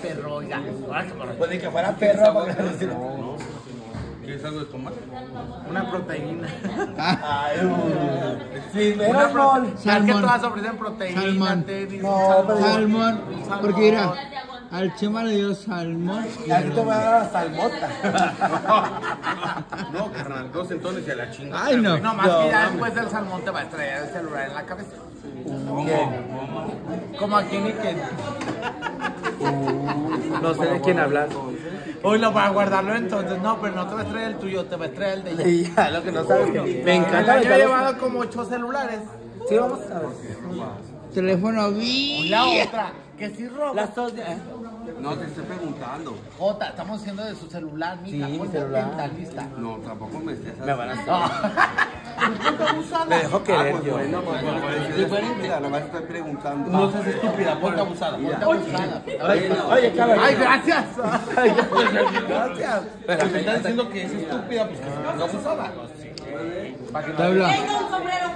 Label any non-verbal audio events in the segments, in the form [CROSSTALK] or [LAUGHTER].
perro, oiga. Ahora que me Pues ni que fuera perro. no. ¿Quieres algo de tomar? Una proteína. Ay. Sí, Una que todas ofrecen proteína, Salmón. tenis, No, pero- Salmón, Salmón. porque mira, al Chema le dio salmón. y Aquí te voy a dar la salmota. No, carnal, dos entones y a la chingada. Ay, no. No, más No, que ya después del salmón te va a estrellar el celular en la cabeza. Como aquí ni que. No sé de quién hablas. Hoy lo para guardarlo entonces. No, pero no te va a estrellar el tuyo, te va a estrellar el de ella. Y ya, lo que no sabes que me encanta año he llevado como ocho celulares. Sí, vamos a ver. Teléfono Y vi. la otra, que sí roba. Las dos. eh. No, te estoy preguntando. Jota, estamos haciendo de su celular, mija. Sí, mi celular. atenta, lista. No, tampoco me estés Me van a. [LAUGHS] Me dejó Ah, querer pues yo. bueno, pues me parece estúpida, nomás estoy preguntando. No seas estúpida, ponte abusada, ponte abusada. Oye, oye, cabrón. Ay, gracias. [LAUGHS] Gracias. Pero me estás diciendo que es estúpida, pues que es abusada.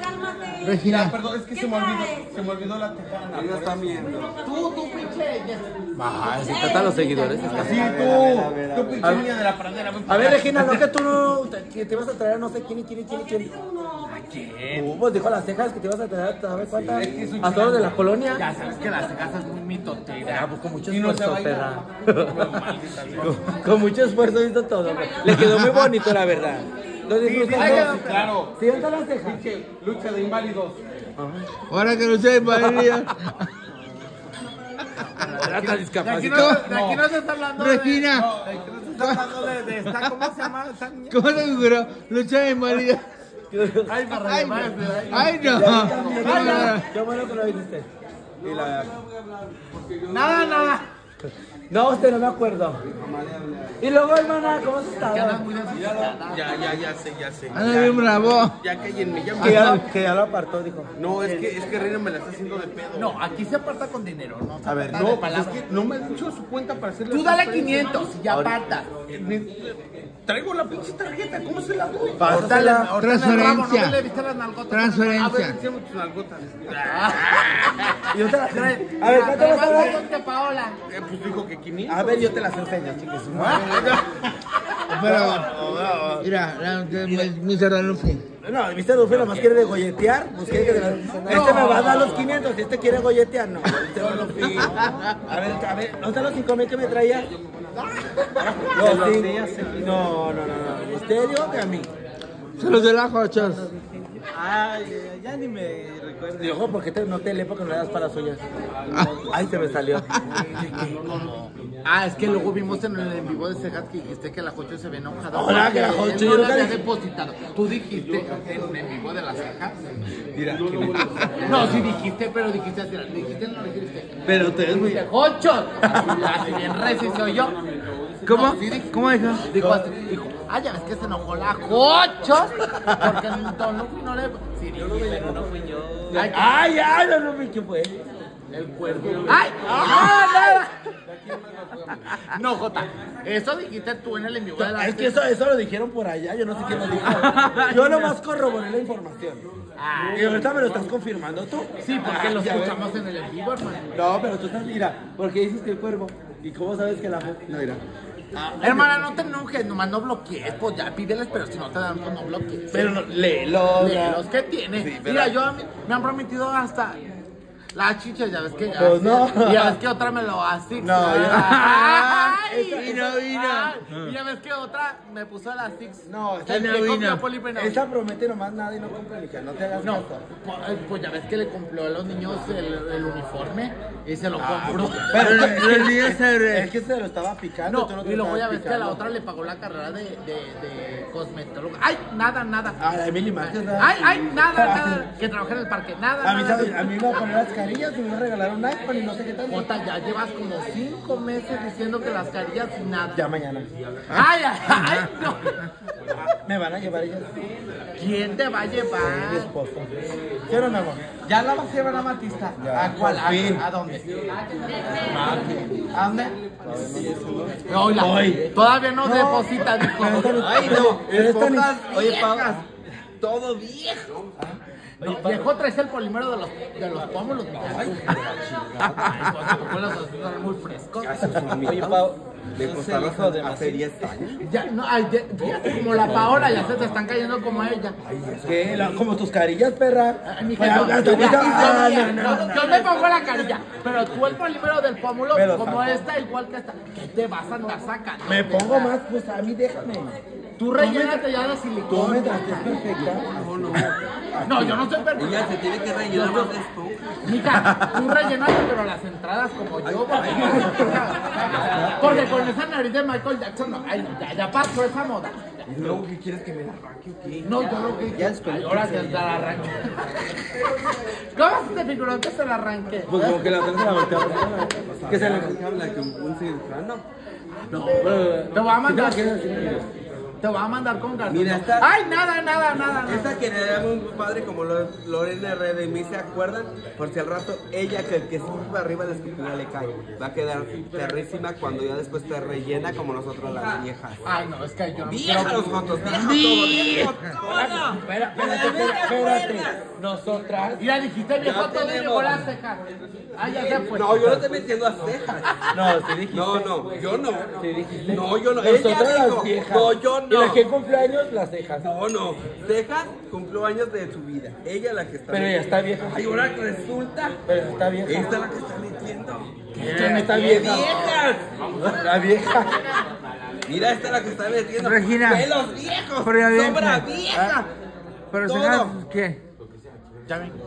Cálmate. Regina. Perdón, es que ¿Qué se me olvidó, se me olvidó la tejana. Ellos están viendo. Tú, tú, pinche. Ajá, se tratan los seguidores. así. tú, tú pinche niña de la pradera. A ver. Regina, no que tú no. te- Que te ibas a traer no sé quién y quién y quién y quién. Uh, pues dijo las cejas que te ibas a traer, ¿sabes cuántas? Es que A todos de la colonia. Ya sabes que las cejas es muy mitotera. Ah, pues con mucho no esfuerzo, perra. con, con mucho esfuerzo hizo todo. Le quedó muy bonito, la verdad. Lo disfrutó. Sí, sí, claro. ¿Sí, dónde las cejas? Lucha de inválidos. Ahora que no tan De aquí, discapacitado. no, de aquí no se está hablando Regina. de... No, de aquí no se está hablando de, de esta... ¿Cómo se llama? ¿Cómo se figuró? Lucha de María. [LAUGHS] Ay, para Ay, no. Ay, no. Qué bueno que lo dijiste. Y la... Nada, nada. No, usted no me acuerdo. Y luego, hermana, ¿cómo has Que andas estado? Ya, ya, ya sé, ya sé. Anda bien bravo. Ya cállenme, ya Que me... ya, que ya lo apartó, dijo. No, es que, es que Reina me la está haciendo de pedo. No, aquí se aparta con dinero, ¿no? Se A ver, no, pues es que no me ha dicho su cuenta para hacerle Tú dale 500 y ya aparta. Traigo la pinche tarjeta, ¿cómo se la doy? Ramo, Transferencia. ¿No le viste las nalgotas? Transferencia. A ver, tus nalgotas. [LAUGHS] Y Trae- A ver, ¿cuánto vas a dar? que Paola. Pues dijo que 500. A ver, yo te las enseño, chicos. [LAUGHS] Pero, mira, la- de- mi- mi Luffy. No, quiere de golletear, pues quiere que te la- Este me va a dar los 500, si este quiere golletear, no. Lo fui. A ver, a ver, ¿dónde están los 5 mil que me traía? [LAUGHS] Los. No, no, no, no. ¿Usted dio que a mí? Se los de la. Ay, ya ni me. Digo, ¿por qué te, no te lee porque no le das para las uñas? Ay, [LAUGHS] se me salió. Ah, es que luego vimos en el en vivo de Segat que dijiste que la Jocho se ve enojada. Hola, porque que la Jocho, no yo le nunca había dije- depositado. Tú dijiste en el vivo de las cejas. Mira, No, sí dijiste, pero dijiste así. Dijiste, no dijiste. Pero te ves muy... Dijiste, Jocho. Así bien recio soy yo. ¿Cómo? No, sí dije- ¿Cómo dijo? Dijo así, dijo, ah, ya ves que se enojó la Jocho. Porque en Don Luffy no le. Sí, dije, pero no fui yo. Ay, Ay, ay, no, no, ¿qué fue? El cuervo. ¡Ay! ¡Ah, nada! No, Jota. Eso dijiste tú en el en vivo de la Es que eso, eso lo dijeron por allá, yo no sé quién lo dijo. [LAUGHS] Yo nomás corroboré la información. Y ahorita me lo estás confirmando tú. Sí, porque lo Ya ves. escuchamos en el en vivo, hermano. No, pero tú estás, mira, porque dices que el cuervo. ¿Y cómo sabes que la No, mira. Hermana, no te enojes, nomás no bloquees, pues ya pídeles, pero si no te dan, pues no bloquees. Pero no, léelo. Léelos que tiene. Sí, pero- Mira, yo a mí- me han prometido hasta las chichas, ya ves que ya. Pues no. Ya ves que otra me lo así. No, ya- Ay. Ves que otra me puso las six. No, el vino. comió polipeno. Esa promete nomás nada y no compra ni que no te hagas No, pues, pues ya ves que le compró a los niños el, el uniforme y se lo compró. Pero los niños Es que se lo estaba picando. No, tú no te y lo luego ya ves que a la otra le pagó la carrera de, de, de cosmetóloga. ¡Ay, nada, nada! A la Emily Márquez. ¡Ay, ay, nada, nada! [LAUGHS] Que trabaja en el parque, nada, A mí, nada. ¿sabes? a mí me iba a poner las carillas y me iba a regalar un iPhone y no sé qué tal. Jota, ya llevas como cinco meses diciendo que las carillas y nada. Ya mañana. ¡Ay, ay, ay! No. Me van a llevar ellas. ¿Quién te va a Mi llevar? esposo. ¿Sí o no, mi amor? ¿Ya la vas a llevar a Matista? Ya, ¿A cuál? ¿A, fin. ¿A dónde? ¿A dónde? Oiga, Hoy. todavía no, deposita, dijo. Pero esta ni- Ay, no. Esposas Oye, viejas. Todo viejo. No, viejo, traes el polímero de los, de los pómulos. Ay, pues, tampoco los son muy frescos. Oye, Pau, me costaron hace 10 años. Ya, no, ay, ya- fíjate, como la Paola, ya se te están cayendo como ella. ¿Qué? La- Como tus carillas, perra. Ay, ah, yo- no, no, yo- no, Yo no. me pongo la carilla, pero tú el polímero del pómulo, como saco. esta, igual que esta, ¿qué te vas a andar sacando? Me pongo más, pues a mí déjame. Tú rellénate ya de Tú silicón. me trates perfecta. No, yo no soy perfecta. Ella se tiene que rellenar más de esponja. Mija, tú rellénate, pero las entradas como yo. Porque, porque con esa nariz de Michael Jackson, no, ay, no, ya, ya pasó esa moda. ¿Y luego qué quieres que me la arranque o qué? No, yo lo que Ya después- Ay, ahora que se la arranque. ¿Cómo se te figuró que se la arranque? Pues como que la otra se la volteaba. ¿Qué se le ¿Qué habla? ¿Que un cirujano? No, te voy a mandar. Te voy a mandar con. Mira, esta- Ay, nada, nada, nada. nada. Esta que le llama un padre como Lo- Lorena Herrera y mí, ¿se acuerdan? Por si al rato ella que el que escupa arriba la escupida le cae. Va a quedar perrísima cuando ya después te rellena como nosotros las viejas. Ay, no, es que yo no quiero. los viejo todo. Espera, espérate, espérate, espérate. Nosotras. Mira, dijiste viejo todo y llegó la ceja. Ay, ya se fue. No, yo no estoy metiendo a cejas. No, sí dijiste. No, no, yo no. Sí dijiste. No, yo no. Nosotras Ella dijo, las viejas. no, yo no. Y la que cumpleaños, las cejas. No, no. Cejas cumplió años de su vida. Ella es la que está Pero ella está vieja. Ay, ahora resulta. Pero está vieja. Esta es la que está metiendo. ¿Quién está ¡Qué vieja? viejas! La vieja. Mira, esta es la que está metiendo. Regina. ¡Pelos viejos! Pero ya bien, ¡Sombra ya. vieja! Pero Todo. cejas, ¿qué?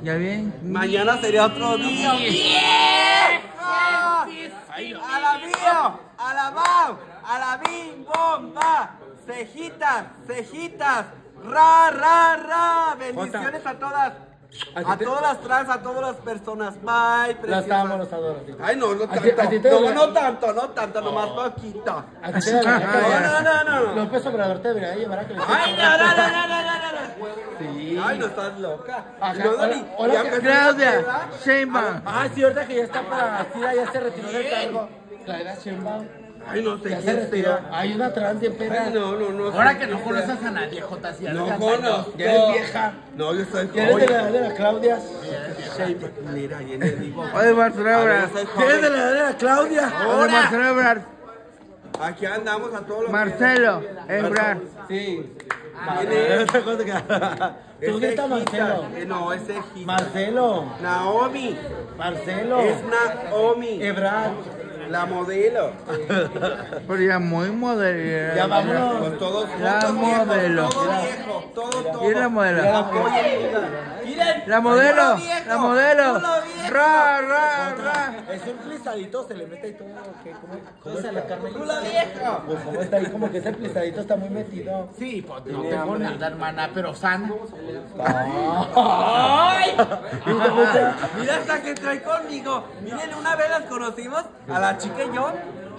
¿Ya bien? Mañana sería otro día. ¡Viejo! ¡A la bio! ¡A la bau! ¡A la bim bomba! ¡Cejitas! ¡Cejitas! ¡Ra, ra, ra! ¡Bendiciones a todas! ¿A ti A te- todas las trans, a todas las personas. Bye, Las amo, los adoro. Ay, no, no ¿A ti- a ti tanto. No, no tanto, no tanto, nomás poquito. ¿A ti te da la No, no, no, no. López Obrador te debería llevar a que le Ay, no, no, no, no, no, no, no. Sí. Ay, no estás loca. Ajá, No, hola, Dani, hola, ya empezó Claudia, la Sheinbaum. Ah, sí, ahorita que ya está para Tira, ya se retiró del cargo. Claudia Sheinbaum. Ay, no sé Ya quién sea. Hay una trans bien perra. Ay, no, no, no. Ahora sé que no conoces sea. a nadie, Jota, si No eres conozco. Ya eres vieja. No, yo soy ¿Quién es de la edad joven. de la Claudia? Mira, ahí en el vivo. Oye, Marcelo A ver, Ebrard. yo soy ¿Quién es de joven. la edad de la Claudia? Oye, Marcelo Ebrard. Aquí andamos a todos los Marcelo Ebrard. Sí. [LAUGHS] Que- Tú grita Marcelo. Eh, No, es Ejita. Marcelo. Naomi. Marcelo. Es Naomi. Ebrard. La modelo. [LAUGHS] Pero ya muy modelo. Ya vámonos. Todos La modelo. todo viejo, todo, todo. ¿Quién es la modelo? Miren. La modelo. Viejo, La modelo. Ra, ra, ra. Es un plisadito, se le mete ahí todo. ¿Cómo, cómo está la Carmelita? Viejo. Pues cómo está ahí, como que ese plisadito está muy metido. Sí, pues no tengo nada, hermana, pero sana. ¡Ay! [LAUGHS] Mira hasta que trae conmigo. Miren, una vez las conocimos, a la chica y yo.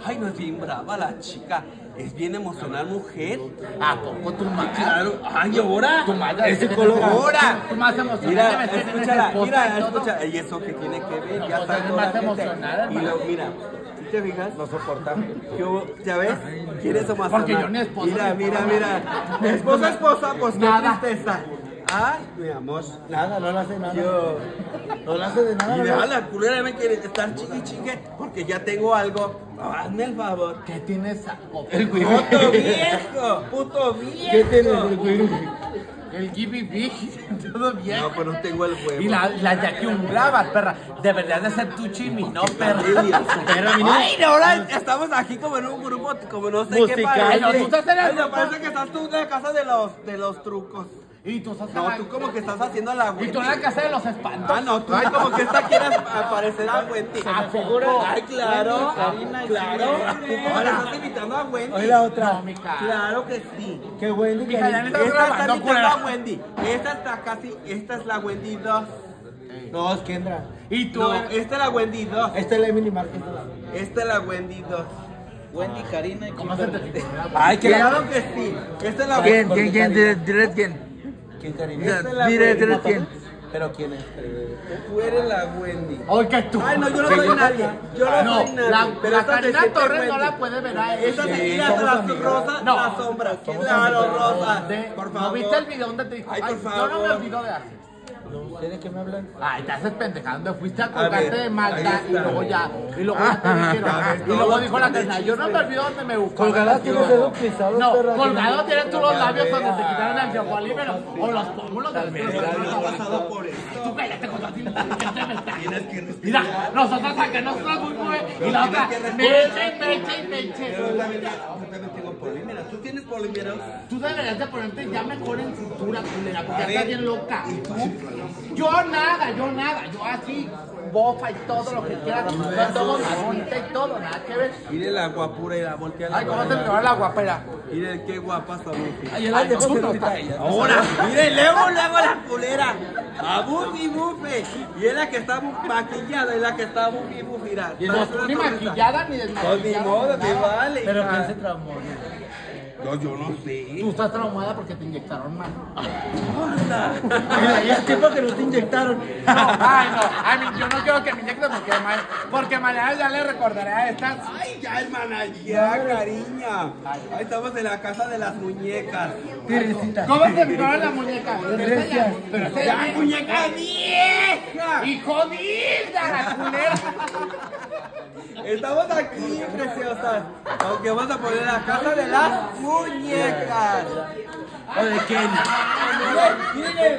Ay, no es bien brava la chica. Es bien emocional mujer. ¿A poco tu madre? Claro. Ay, ahora. Tu madre Es psicóloga. Ahora. Tú más emocionada. Mira, que escúchala, mira, y escucha. ¿Y eso qué tiene que ver? Ya está toda más la gente. emocionada, Y lo, mira, ¿sí te fijas? No soporta. ¿Ya ves? ¿Quieres emocionar? Porque yo ni esposa Mira, mira, mira. Mi esposa, esposa, pues qué tristeza. Ay, mi amor. Nada, no le hace nada. Yo. No le hace de nada. Mira, ¿verdad? la culera me quiere estar chiqui chique porque ya tengo algo. Hazme el favor. ¿Qué tienes? El güey. Puto viejo, puto viejo. ¿Qué tiene el güey? El Gibby Big, [LAUGHS] todo bien. No, pues no tengo el huevo. Y la, la Jackie Unglava, perra. Debería de ser tu chimi, ¿no, perra? Perra, mira. Ay, no, ahora estamos aquí como en un grupo, como no sé qué Musical. parece. Ay, no, tú estás en el parece que estás tú en la casa de los, de los trucos. Y tú estás No, tú como que estás haciendo la Y Wendy. tú en la casa de los espantos. Ah, no, tú como que esta quieres aparecer a Wendy. ¿A poco? Ay, claro, claro. Tú como le estás invitando a Wendy. Oye, la otra. No. Claro que sí. Qué bueno. Mija, ya Esta estás está invitando a. Wendy. Esta está casi, esta es la Wendy 2. No, es Kendra. Y tú. No, esta es la Wendy 2. Esta es la Emily Márquez. Esta es la Wendy 2. Wendy, Karina y ¿Cómo se te? Ay, claro que sí. Esta es la ¿Quién? Wendy. ¿Quién? ¿Quién? Dile, dile quién. ¿Quién, Karina? Esta es la Dile, Wendy. dile quién. ¿Pero quién es? Tú eres la Wendy. Oye, que tú. Ay, no, yo no soy nadie. Yo no, No, soy nadie. la, pero la Karina Torres no la puede ver a ella. Esta se Sí, mira amigas. rosas, No. las sombras. Somos Claro, amigas. Rosa. De- Por ¿No favor. viste el video donde te dijo? Ay, por Ay, yo no me favor. olvido de hacer. De qué me hablan. Ay, te haces pendejando, fuiste a colgarte de Magda y luego ya, y luego ya te [LAUGHS] dijeron, y luego dijo la carna, yo no me olvido dónde me buscó. Colgada tienes dedos pisados, No, colgado tienes tú los labios donde te quitaron el geopolímero o los pómulos del Mira, no ha cállate con tu Mira, nosotros nosotros muy muy y la otra meche, meche, meche. Yo también, yo también tengo polímeros. ¿Tú tienes polímeros? Tú deberías de ponerte ya mejor en cintura, culera, porque ya estás bien loca. ¿y tú? Yo nada, yo nada, yo así, bofa y todo lo que más bonita y todo, nada que ver. Mire la guapura y la voltea la Ay, ¿cómo me va la guapera? Mire qué guapa está Buffy. Ay, el aire, no, no. Ahora, mire, luego, luego la culera. A Buffy Buffy. Y es la que está maquillada, es la que está Buffy Buffy. No, ni maquillada ni Pues desmaquillada. ni modo, ni me vale. Pero que se traumó. No, yo no sé. Tú estás traumada porque te inyectaron mal. Ya es tiempo que no te inyectaron. No, ay, no, a mí, yo no quiero que me inyecten porque, ma- porque mañana ya le recordaré a estas. Ay, ya, hermana, ya, cariña. Ahí estamos en la casa de las muñecas. Teresita. ¿Cómo se me la muñeca? Pero esa ya, pero esa ya, ¡Ya, muñeca vieja! y jodida la culera. Estamos aquí, preciosas. Aunque vamos a poner la casa de las muñecas. ¿O de quién? Miren, el.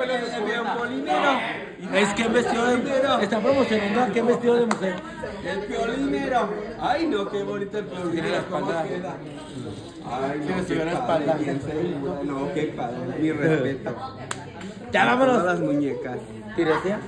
Es que vestido de. Está promocionando a qué vestido de mujer. El violinero. Ay, no, qué bonito el violinero. ¿Cómo queda? Ay, no, qué padre. bien seguro. No, qué padre. Mi [LAUGHS] respeto. Ya vámonos. Las muñecas. Tiresía.